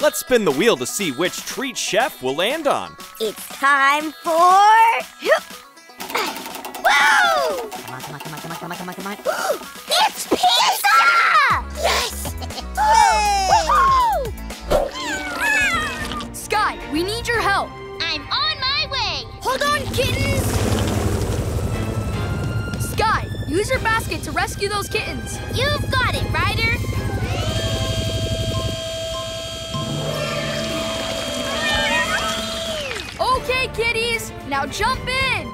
Let's spin the wheel to see which treat Chef will land on. It's time for. Woo! Come on, come on, come on, come on, come on, come on, come on. It's pizza! Yes! Woohoo! Skye, we need your help. I'm on my way. Hold on, kittens! Skye, use your basket to rescue those kittens. You've got it, Ryder. Kitties, now jump in.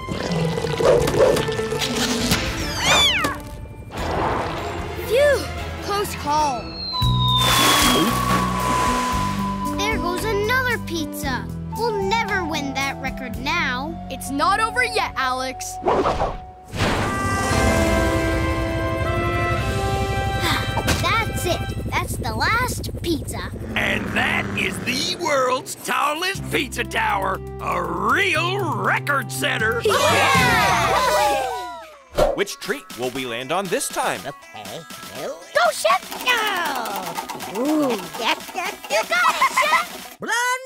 Phew, close call. There goes another pizza. We'll never win that record now. It's not over yet, Alex. That's the last pizza. And that is the world's tallest pizza tower. A real record setter. Yeah! Which treat will we land on this time? Okay. No. Go, Chef! No! Ooh, that, that, you got it, Chef! Banana!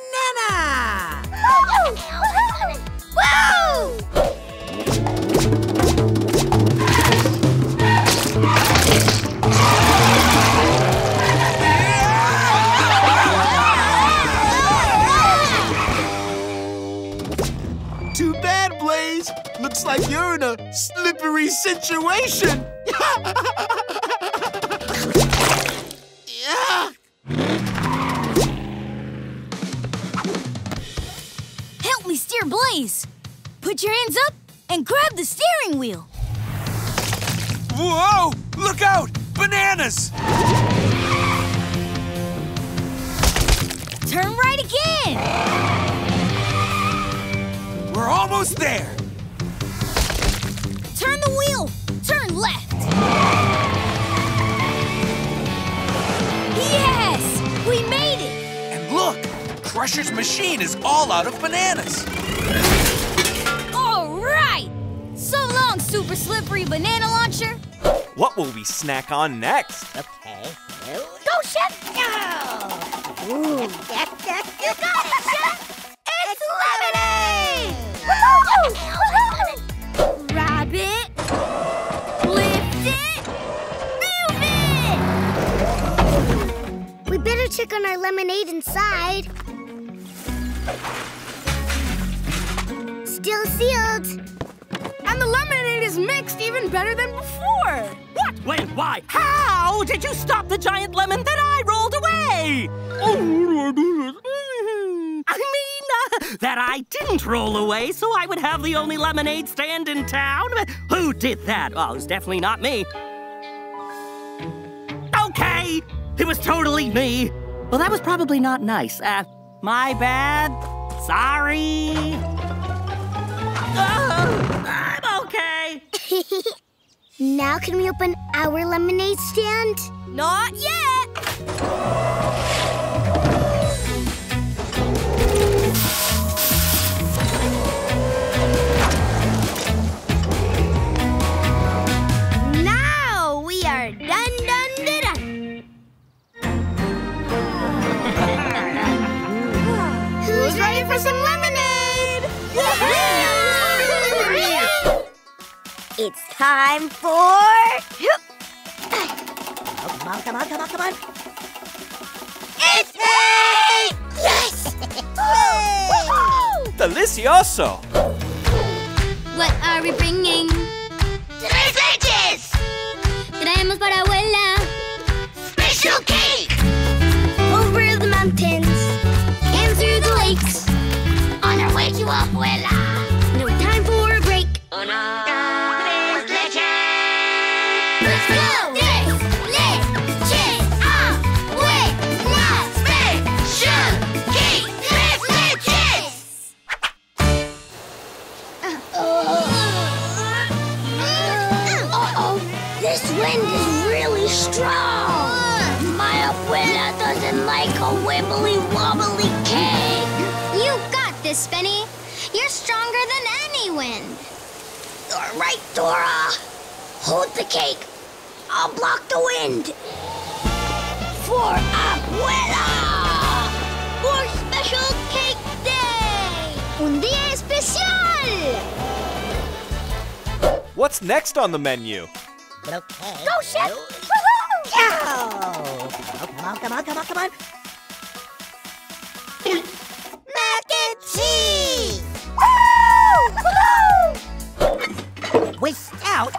Situation. yeah. Help me steer Blaze! Put your hands up and grab the steering wheel. Whoa! Look out! Bananas! Turn right again! We're almost there. Crusher's machine is all out of bananas. All right! So long, super slippery banana launcher! What will we snack on next? Okay. Go, Chef! Go! Ooh, that, that, you got it, Chef! It's lemonade! Woohoo! Grab it, lift it, move it! We better check on our lemonade inside. Still sealed. And the lemonade is mixed even better than before. What? When? Why? How did you stop the giant lemon that I rolled away? Oh no, I mean, uh, that I didn't roll away so I would have the only lemonade stand in town. Who did that? Oh, it was definitely not me. Okay, it was totally me. Well, that was probably not nice. Uh, my bad. Sorry. Uh, I'm okay. Now can we open our lemonade stand? Not yet! It's time for. Oh, come on, come on, come on, come on. It's me! Yes! Woohoo! Delicioso! What are we bringing? ¡Tres leches! Traemos para abuela. Special cake! Over the mountains and through the lakes. On our way to Abuela. Miss You're stronger than any wind. You're right, Dora. Hold the cake. I'll block the wind. For Abuela! For Special Cake Day! Un día especial! What's next on the menu? Okay. Go, Chef! Woohoo! Go! Come on, come on, come on, come on! Stout,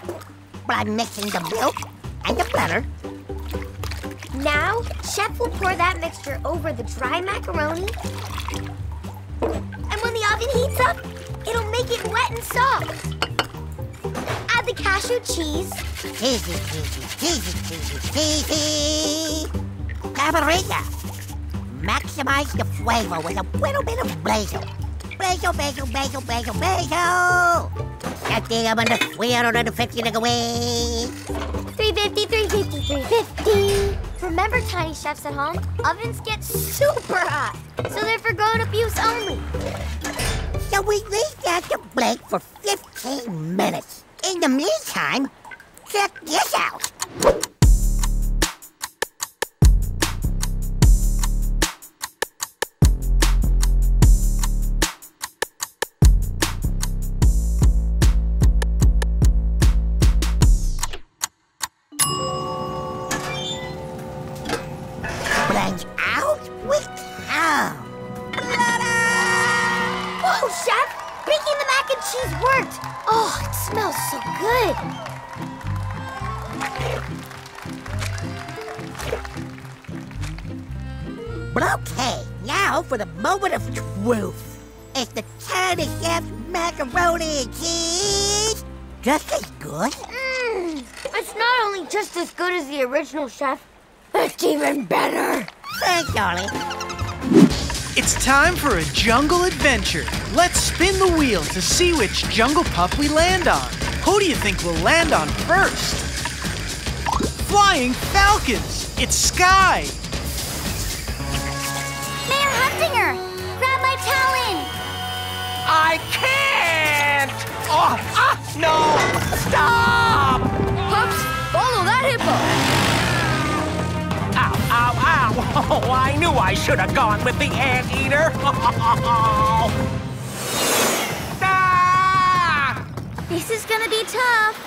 but I'm mixing the milk and the butter. Now, Chef will pour that mixture over the dry macaroni. And when the oven heats up, it'll make it wet and soft. Add the cashew cheese. Cheesy, cheesy, cheesy, cheesy, cheesy. Paprika. Maximize the flavor with a little bit of basil. Basil, basil, basil, basil, basil. Set the uh, oven to 350 degrees. 350, 350, 350. Remember, tiny chefs at home, ovens get super hot. So they're for grown-up use only. So we leave that to bake for 15 minutes. In the meantime, check this out. Blend out with calm. Whoa, Chef! Baking the mac and cheese worked. Oh, it smells so good. But okay, now for the moment of truth. Is the Tiny Chef's macaroni and cheese just as good? Mmm, it's not only just as good as the original chef, it's even better. Thanks, darling. It's time for a jungle adventure. Let's spin the wheel to see which jungle pup we land on. Who do you think we'll land on first? Flying Falcons! It's Skye! Mayor Humdinger, grab my talon. I can't! Oh, ah, no! Stop! Oh, I knew I should have gone with the anteater! ah! This is gonna be tough.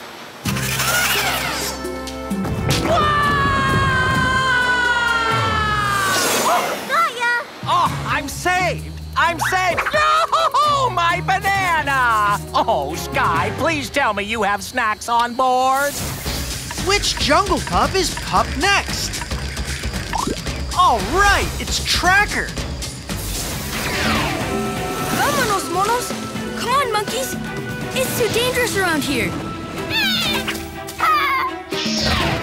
Got ya! Oh, I'm saved! I'm saved! No! My banana! Oh, Skye, please tell me you have snacks on board. Which jungle pup is pup next? All right, it's Tracker. Vámonos, monos. Come on, monkeys. It's too dangerous around here. Ah!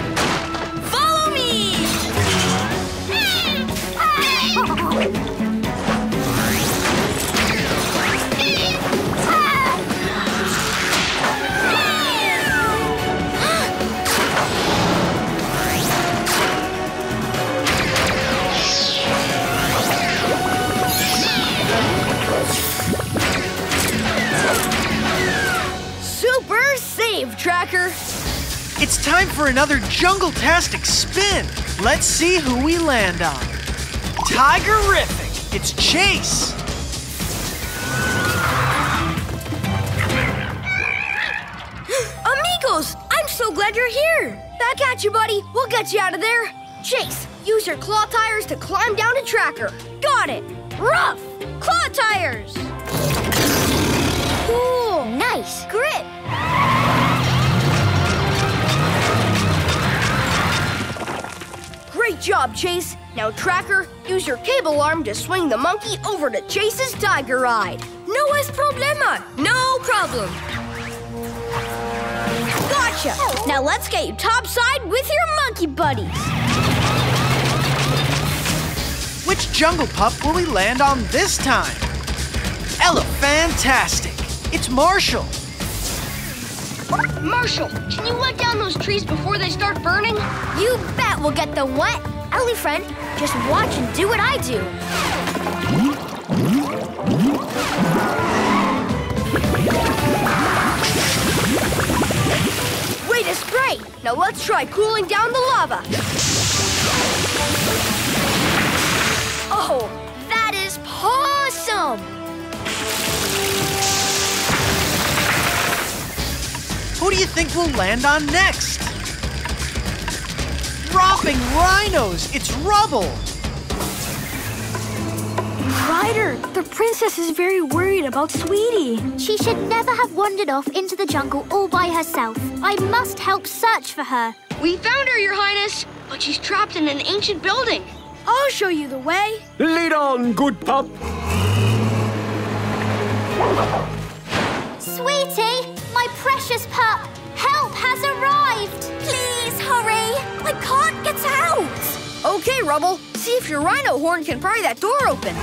Tracker. It's time for another jungle-tastic spin. Let's see who we land on. Tigerific! It's Chase! Amigos, I'm so glad you're here. Back at you, buddy. We'll get you out of there. Chase, use your claw tires to climb down to Tracker. Got it. Rough. Claw tires. Cool, nice. Grit. Great job, Chase. Now, Tracker, use your cable arm to swing the monkey over to Chase's tiger ride. No es problema. No problem. Gotcha. Now let's get you topside with your monkey buddies. Which jungle pup will we land on this time? Elephantastic! It's Marshall! Marshall, can you let down those trees before they start burning? You bet we'll get them wet. Ellie friend, just watch and do what I do. Way to spray! Now let's try cooling down the lava. Oh, that is awesome! Who do do you think we'll land on next? Dropping rhinos! It's rubble! Ryder, the princess is very worried about Sweetie. She should never have wandered off into the jungle all by herself. I must help search for her. We found her, Your Highness, but she's trapped in an ancient building. I'll show you the way. Lead on, good pup. Sweetie, my precious pup, help has arrived. Please hurry. I can't get out. Okay, Rubble, see if your rhino horn can pry that door open.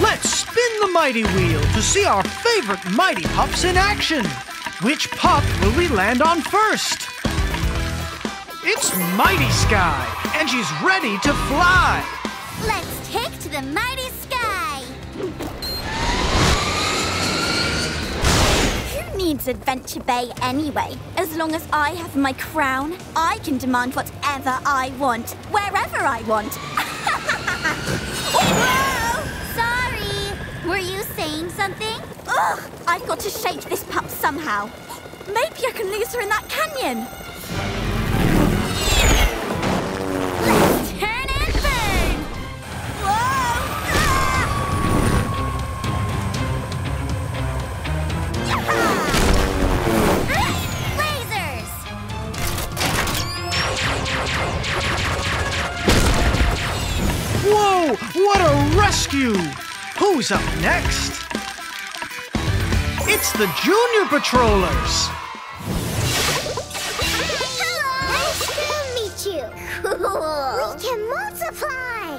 Let's spin the Mighty Wheel to see our favorite Mighty Pups in action. Which pup will we land on first? It's Mighty Skye, and she's ready to fly. Let's take to the mighty sky. Who needs Adventure Bay anyway? As long as I have my crown, I can demand whatever I want, wherever I want. Sorry. Were you saying something? Ugh, I've got to shake this pup somehow. Maybe I can lose her in that canyon. Whoa, what a rescue! Who's up next? It's the Junior Patrollers. Nice to meet you. Cool. We can multiply.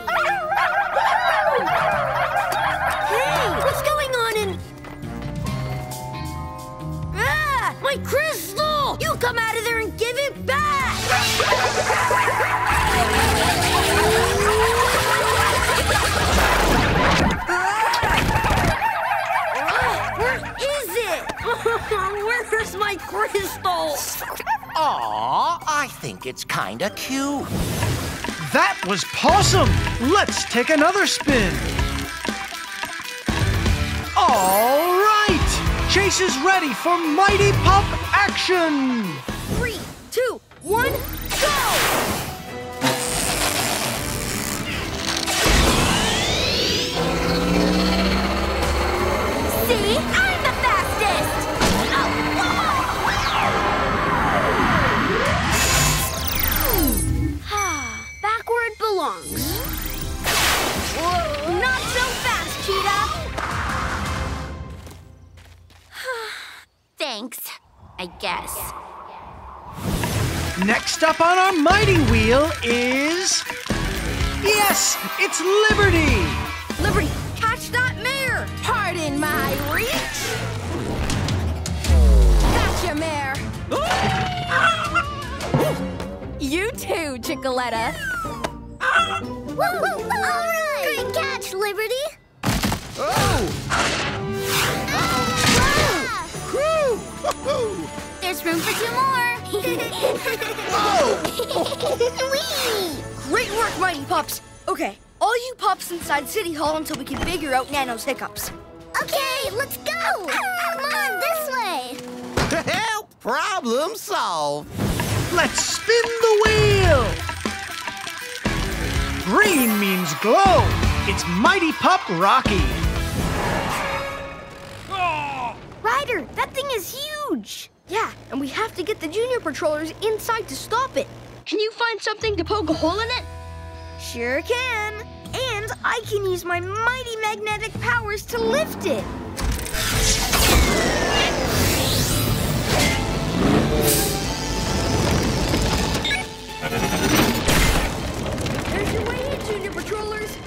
Hey, what's going on in... Ah, my crystal! You come out of there and give it back! Where's my crystal? Aw, I think it's kinda cute. That was Possum. Let's take another spin. All right. Chase is ready for Mighty Pup action. Three, two, one, guess. Next up on our Mighty Wheel is. Yes, it's Liberty. Liberty, catch that mare! Pardon my reach! Gotcha, mare! You too, Chickaletta. Woo, woo, woo. All right. Great catch, Liberty. Oh. Ah! There's room for two more. Whee! Great work, Mighty Pups! Okay, all you pups inside City Hall until we can figure out Nano's hiccups. Okay, let's go. Come on, this way. Help! Problem solved. Let's spin the wheel. Green means glow. It's Mighty Pup Rocky. Ryder, that thing is huge! Yeah, and we have to get the junior patrollers inside to stop it. Can you find something to poke a hole in it? Sure can. And I can use my mighty magnetic powers to lift it. There's your way in, junior patrollers.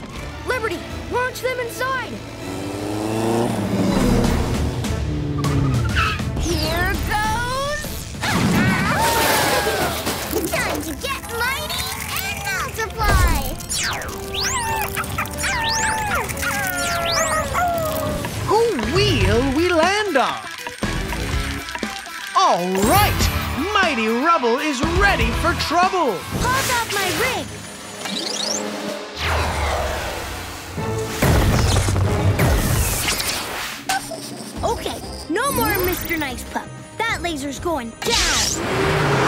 Liberty, launch them inside. Multiply. Who wheel we land on? All right, mighty rubble is ready for trouble. Pause off my rig. Okay, no more Mr. Nice Pup. That laser's going down.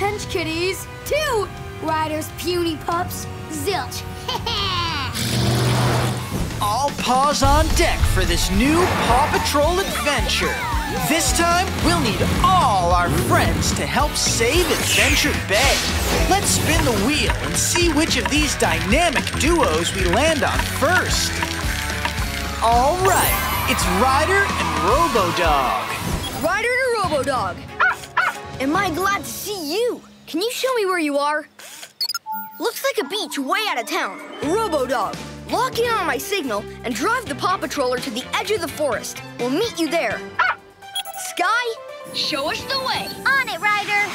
Hench kitties. Two, riders, puny pups. Zilch. All paws on deck for this new Paw Patrol adventure. This time, we'll need all our friends to help save Adventure Bay. Let's spin the wheel and see which of these dynamic duos we land on first. All right, it's Ryder and Robo Robodog. Ryder to Robodog. Am I glad to see you? Can you show me where you are? Looks like a beach way out of town. Robodog, lock in on my signal and drive the Paw Patroller to the edge of the forest. We'll meet you there. Skye, show us the way. On it, Ryder.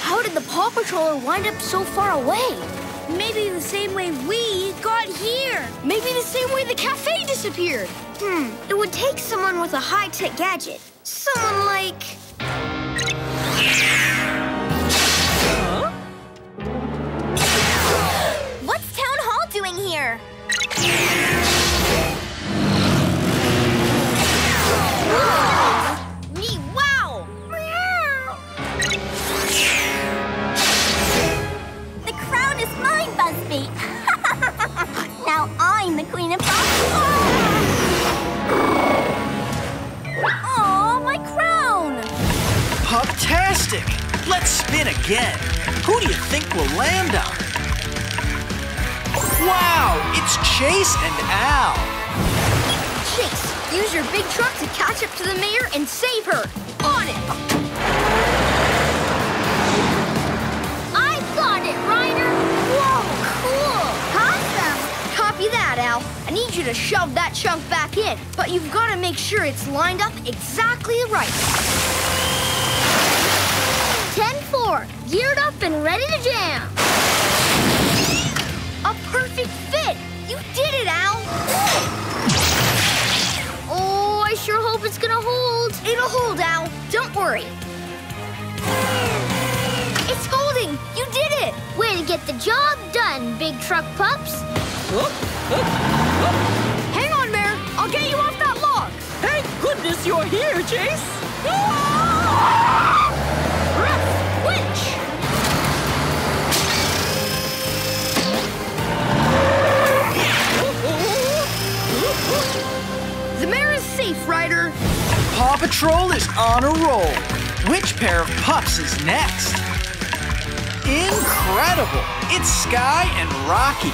How did the Paw Patroller wind up so far away? Maybe the same way we got here. Maybe the same way the cafe disappeared. Hmm, it would take someone with a high-tech gadget. Someone like... What's sure it's lined up exactly right. 10-4, geared up and ready to jam. A perfect fit! You did it, Al! Oh, I sure hope it's gonna hold. It'll hold, Al. Don't worry. It's holding! You did it! Way to get the job done, big truck pups. Hang goodness you're here, Chase. Winch! The mayor is safe, Ryder. Paw Patrol is on a roll. Which pair of pups is next? Incredible! It's Skye and Rocky.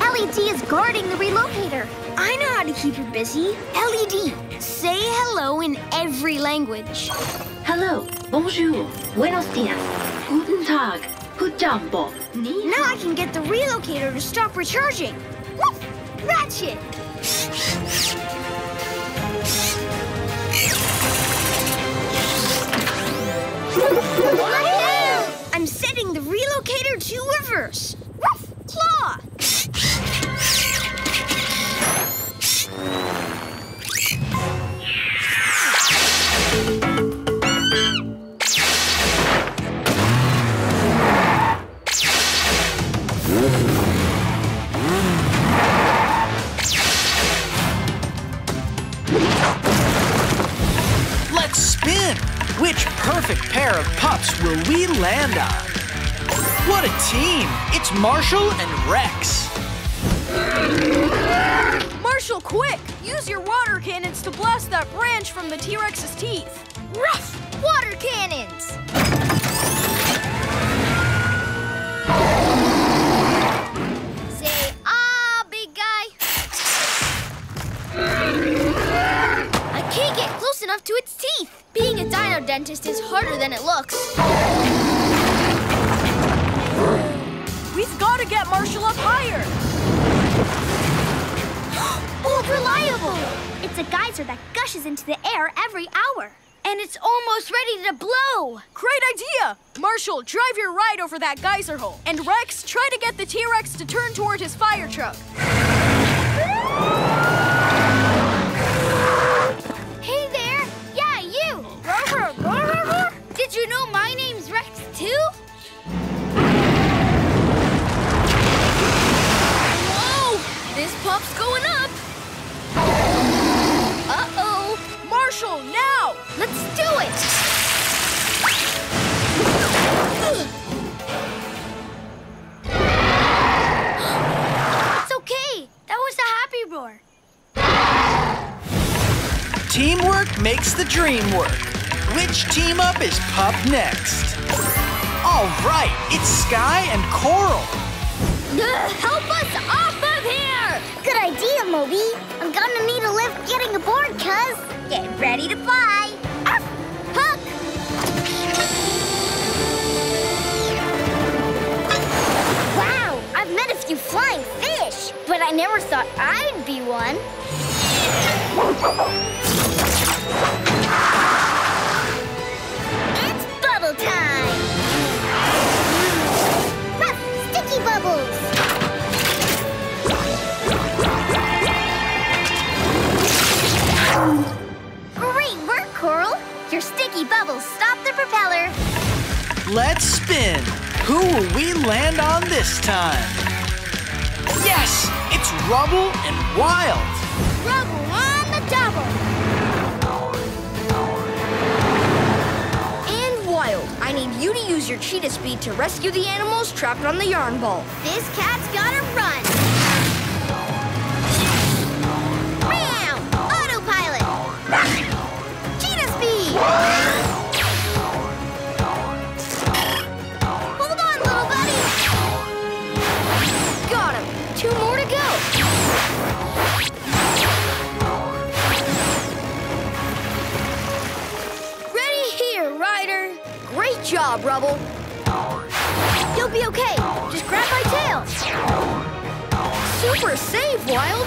LED is guarding the relocator. I know how to keep her busy. LED, say hello in every language. Hello, bonjour, buenos dias, guten Tag, good jumbo, ni Now I can get the relocator to stop recharging. Woof! Ratchet! I'm setting the relocator to reverse. Perfect pair of pups will we land on? What a team! It's Marshall and Rex. Marshall, quick! Use your water cannons to blast that branch from the T-Rex's teeth. Rough! Water cannons! Say ah, big guy. I can't get close enough to its teeth. Being a dino dentist is harder than it looks. We've got to get Marshall up higher. Old reliable. It's a geyser that gushes into the air every hour. And it's almost ready to blow. Great idea! Marshall, drive your ride over that geyser hole. And Rex, try to get the T-Rex to turn toward his fire truck. Makes the dream work. Which team up is Pup next? All right, it's Skye and Coral. Help us off of here! Good idea, Moby. I'm gonna need a lift getting aboard, cuz. Get ready to fly. Hook! Wow, I've met a few flying fish, but I never thought I'd be one. It's bubble time! Puff, sticky bubbles! Great work, Coral! Your sticky bubbles stop the propeller. Let's spin. Who will we land on this time? Yes, it's Rubble and Wild. Rubble on the double! You to use your cheetah speed to rescue the animals trapped on the yarn ball. This cat's gotta run! Meow! Autopilot! Cheetah speed! Job, Rubble! You'll be okay. Just grab my tail. Super save, Wild!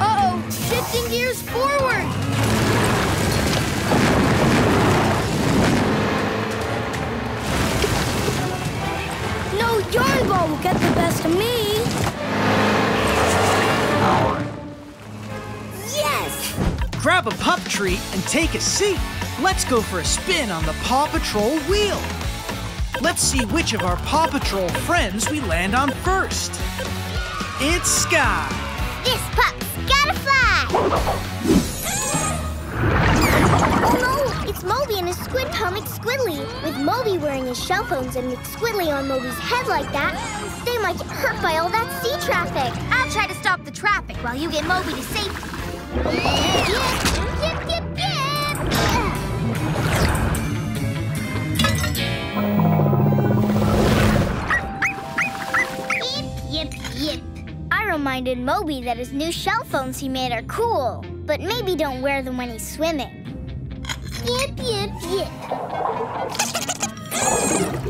Uh-oh! Shifting gears forward! No yarn ball get the best of me! Yes! Grab a pup treat and take a seat. Let's go for a spin on the Paw Patrol wheel. Let's see which of our Paw Patrol friends we land on first. It's Skye. This pup's gotta fly! Moby and his squid pal McSquidly. With Moby wearing his shell phones and McSquidly on Moby's head like that, they might get hurt by all that sea traffic. I'll try to stop the traffic while you get Moby to safety. Yip, reminded Moby that his new shell phones he made are cool, but maybe don't wear them when he's swimming. Yip, yip, yip.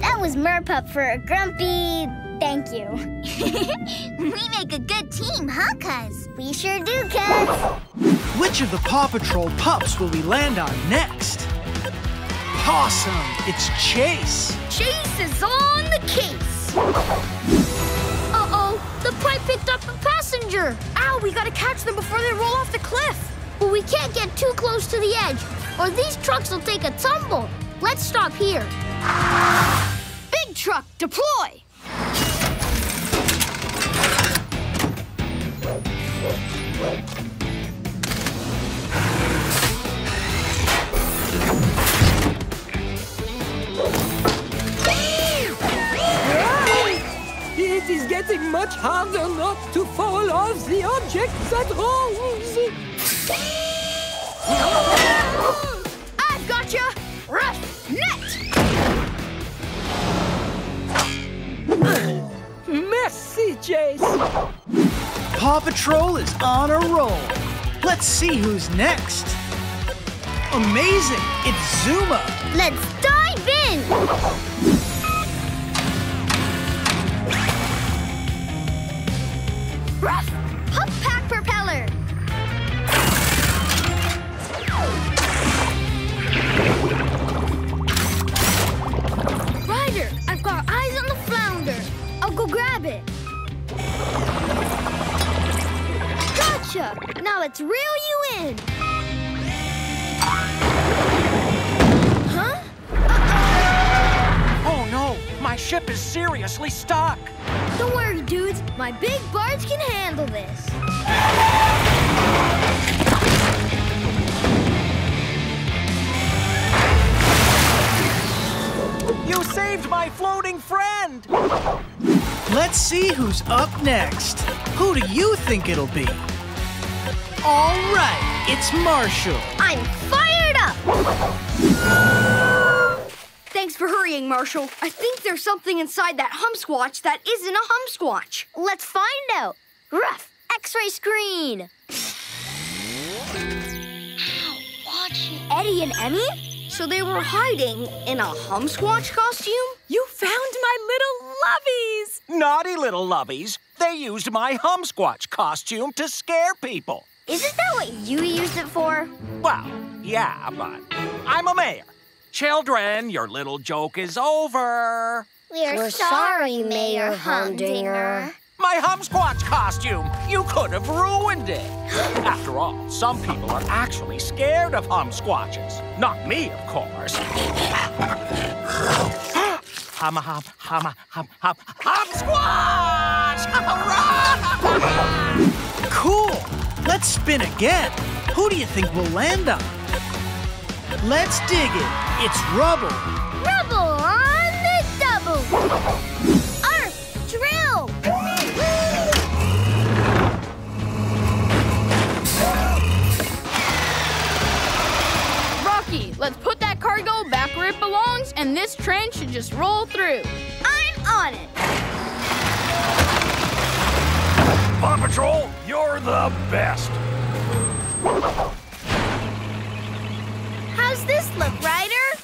That was Merpup for a grumpy thank you. we make a good team, huh, cuz? We sure do, cuz. Which of the Paw Patrol pups will we land on next? Possum, it's Chase. Chase is on the case! Uh-oh! The pipe picked up a passenger! Ow, we gotta catch them before they roll off the cliff! But we can't get too close to the edge, or these trucks will take a tumble. Let's stop here. Big truck, deploy! It is getting much harder not to fall off the objects that rolls. I've got you! Rough net! Merci, Chase. Paw Patrol is on a roll. Let's see who's next. Amazing! It's Zuma. Let's dive in! Seriously stuck. Don't worry, dudes. My big barge can handle this. You saved my floating friend. Let's see who's up next. Who do you think it'll be? All right, it's Marshall. I'm fired up! Thanks for hurrying, Marshall. I think there's something inside that humsquatch that isn't a humsquatch. Let's find out. Ruff, X-ray screen. Ow, Watch it. Eddie and Emmy? So they were hiding in a humsquatch costume? You found my little lovies! Naughty little lovies. They used my humsquatch costume to scare people. Isn't that what you used it for? Well, yeah, but I'm a mayor. Children, your little joke is over. We're, We're sorry, Mayor Humdinger. My humsquatch costume! You could have ruined it. After all, some people are actually scared of humsquatches. Not me, of course. hum, hum, hum, hum, hum, humsquatch! Hurrah! Cool. Let's spin again. Who do you think we'll land on? Let's dig it. It's rubble. Rubble on the double. Arf, drill. Rocky, let's put that cargo back where it belongs, and this train should just roll through. I'm on it. Paw Patrol, you're the best. How's this look, Ryder?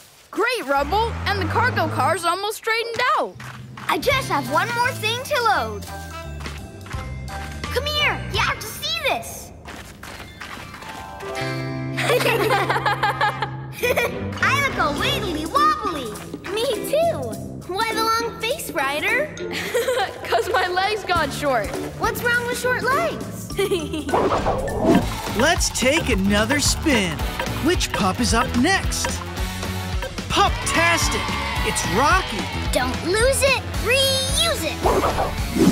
Great, Rubble, and the cargo car's almost straightened out. I just have one more thing to load. Come here. You have to see this. I look all wiggly wobbly. Me too. Why the long face, Ryder? Cause my legs got short. What's wrong with short legs? Let's take another spin. Which pup is up next? Pup-tastic. It's Rocky. Don't lose it. Reuse it.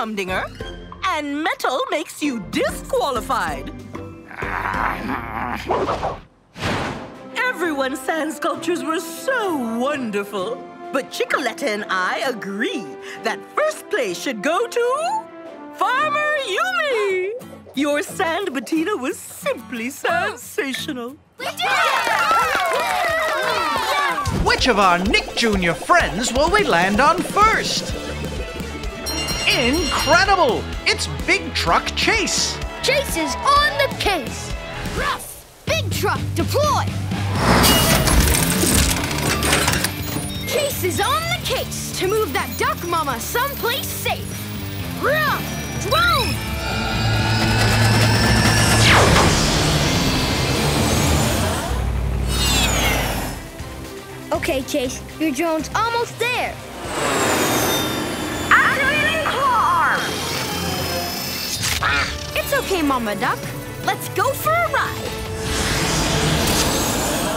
Humdinger. And metal makes you disqualified. Everyone's sand sculptures were so wonderful. But Chickaletta and I agree that first place should go to Farmer Yumi. Your sand patina was simply sensational. We did it! Which of our Nick Jr. friends will we land on first? Incredible! It's Big Truck Chase. Chase is on the case. Ruff, big truck, deploy. Chase is on the case to move that duck mama someplace safe. Ruff, drone. Okay, Chase, your drone's almost there. It's okay, Mama Duck. Let's go for a ride.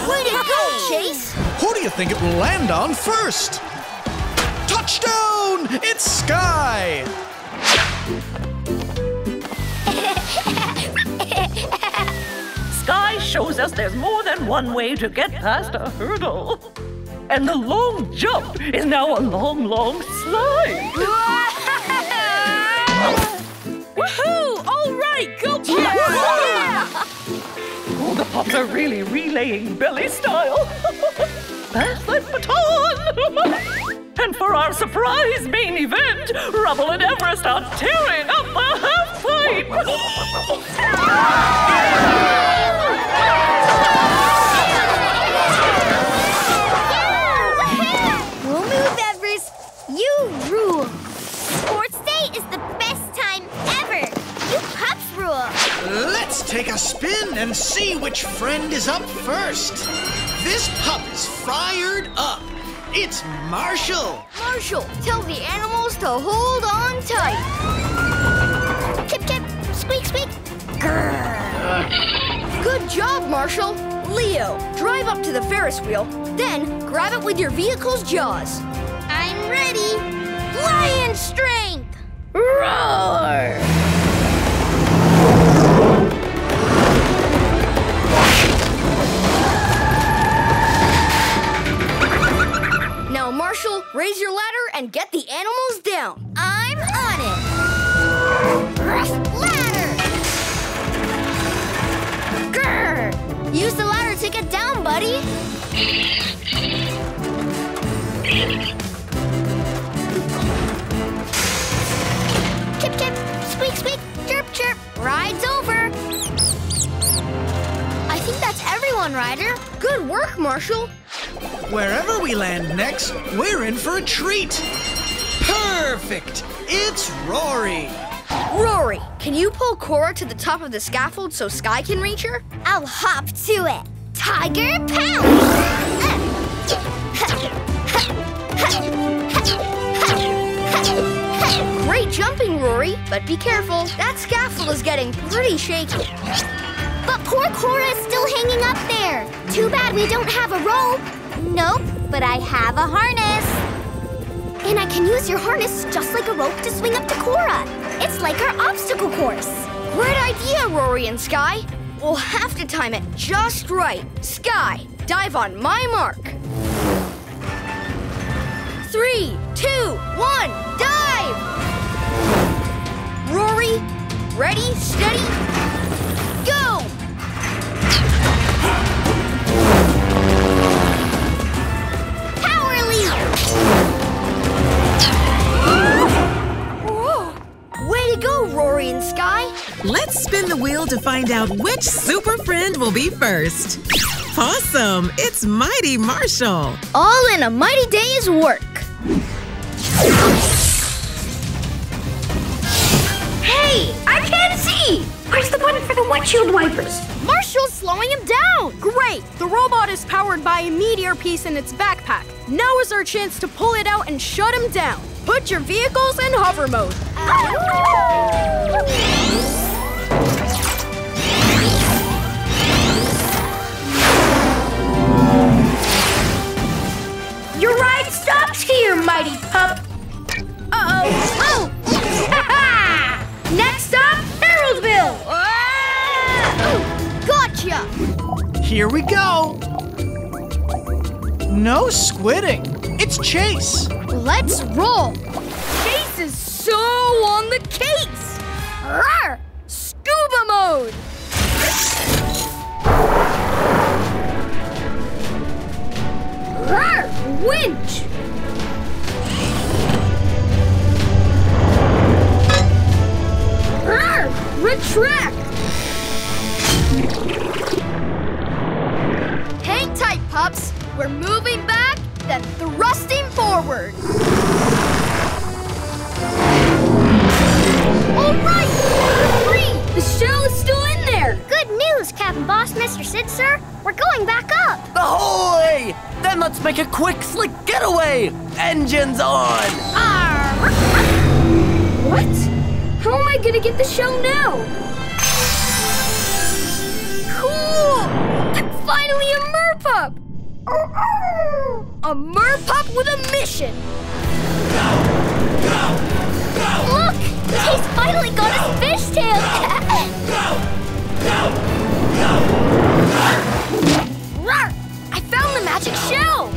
Way to go, Chase! Who do you think it will land on first? Touchdown! It's Skye! Skye shows us there's more than one way to get past a hurdle. And the long jump is now a long, long slide. Woohoo! Right, go Cats! Yeah! oh, the pups are really relaying belly style. Baton! and for our surprise main event, Rubble and Everest are tearing up the half pipe! Take a spin and see which friend is up first. This pup is fired up. It's Marshall. Marshall, tell the animals to hold on tight. Tip, tip, squeak, squeak. Good job, Marshall. Leo, drive up to the Ferris wheel, then grab it with your vehicle's jaws. I'm ready. Lion strength. Roar! Marshall, raise your ladder and get the animals down. I'm on it. Ladder. Grr. Use the ladder to get down, buddy. Tip, tip, squeak, squeak, chirp, chirp. Ride's over. I think that's everyone, Ryder. Good work, Marshall. Wherever we land next, we're in for a treat. Perfect! It's Rory. Rory, can you pull Cora to the top of the scaffold so Skye can reach her? I'll hop to it. Tiger pounce! Great jumping, Rory, but be careful. That scaffold is getting pretty shaky. But poor Cora is still hanging up there. Too bad we don't have a rope. Nope, but I have a harness. And I can use your harness just like a rope to swing up to Cora. It's like our obstacle course. Great idea, Rory and Skye. We'll have to time it just right. Skye, dive on my mark. Three, two, one, dive! Rory, ready, steady, Way to go, Rory and Skye! Let's spin the wheel to find out which super friend will be first. Awesome! It's Mighty Marshall. All in a mighty day's work. Hey, I can't see! Where's the button for the windshield wipers? Marshall's slowing him down! Great! The robot is powered by a meteor piece in its backpack. Now is our chance to pull it out and shut him down. Put your vehicles in hover mode. Your ride stops here, mighty pup. Uh-oh. Oh! Next stop, Haroldville. Ah! Gotcha! Here we go. No squidding. It's Chase. Let's roll! So on the case! Rawr! Scuba mode! Rawr! Winch! Rawr! Retract! Hang tight, pups. We're moving back, then thrusting forward. Right, we're free. The shell is still in there. Good news, Captain Boss, Mr. Sid, sir. We're going back up. Ahoy! Then let's make a quick, slick getaway! Engines on! What? How am I gonna get the shell now? Cool! I'm finally a merpup! A merpup with a mission! Look! Chase finally got his fishtail! Rawr! I found the magic shell!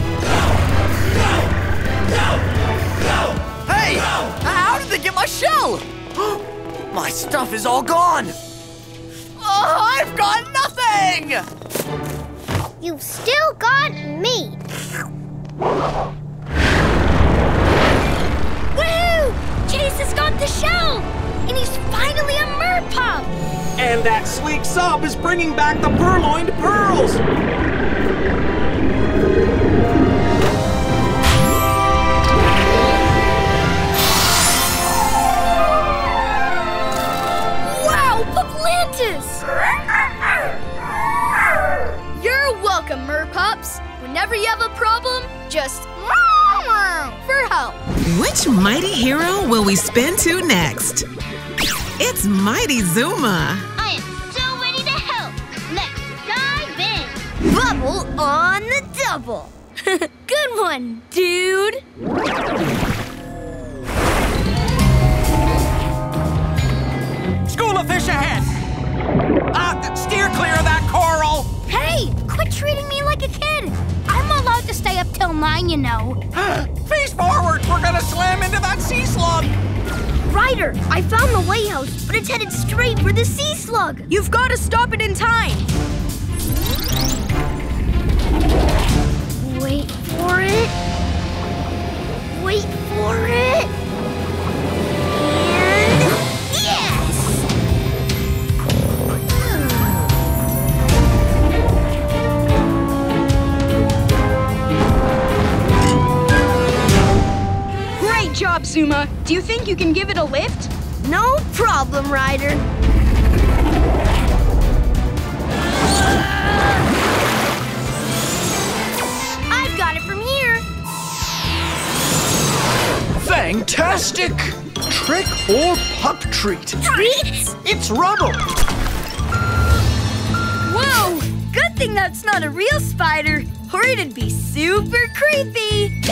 Hey! How did they get my shell? my stuff is all gone! Oh, I've got nothing! You've still got me. Hercules has got the shell! And he's finally a merpup! And that sleek sop is bringing back the purloined pearls! Wow, Puplantis! You're welcome, merpups! Whenever you have a problem, just for help. Which mighty hero will we spin to next? It's Mighty Zuma. I am so ready to help. Let's dive in. Bubble on the double. Good one, dude. School of fish ahead! Uh, steer clear of that coral! Hey, quit treating me till nine, you know. Face forward! We're gonna slam into that sea slug! Ryder, I found the lighthouse, but it's headed straight for the sea slug. You've got to stop it in time. Wait for it. Wait for it. Zuma. Do you think you can give it a lift? No problem, Ryder. I've got it from here. Fantastic! Trick or pup treat? Treats? It's Rubble! Whoa! Good thing that's not a real spider, or it'd be super creepy.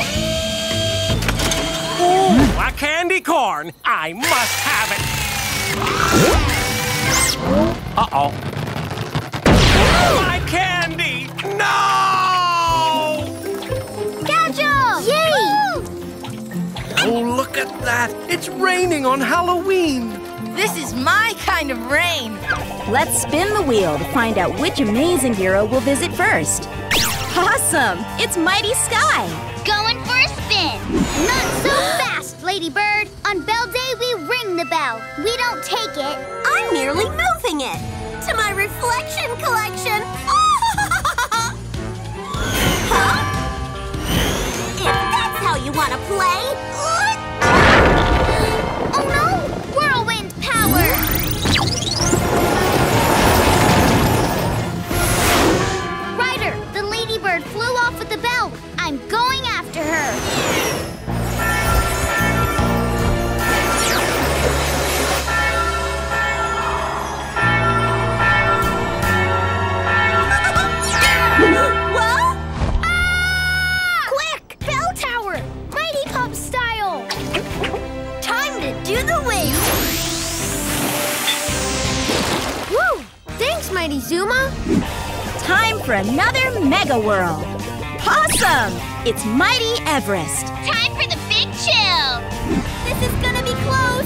Ooh, a candy corn! I must have it! Uh-oh. My candy! No! Catch 'em! Oh, look at that! It's raining on Halloween! This is my kind of rain. Let's spin the wheel to find out which amazing hero we'll visit first. Awesome! It's Mighty Skye! Going for a spin. Not so fast, Ladybird. On Bell Day, we ring the bell. We don't take it. I'm merely moving it to my reflection collection. huh? If that's how you want to play. Oh no! Whirlwind power! Mega Whirl. Possum! It's Mighty Everest. Time for the big chill. This is gonna be close.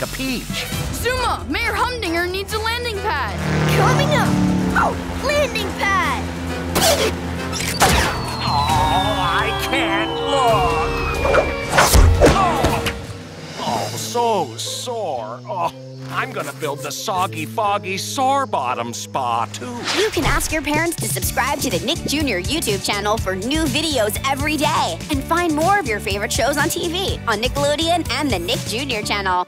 Like a peach. Zuma, Mayor Humdinger needs a landing pad. Coming up. Oh, landing pad. Oh, I can't look. Oh, oh so sore. Oh, I'm gonna build the Soggy Foggy Sore Bottom Spa, too. You can ask your parents to subscribe to the Nick Jr. YouTube channel for new videos every day and find more of your favorite shows on TV on Nickelodeon and the Nick Jr. channel.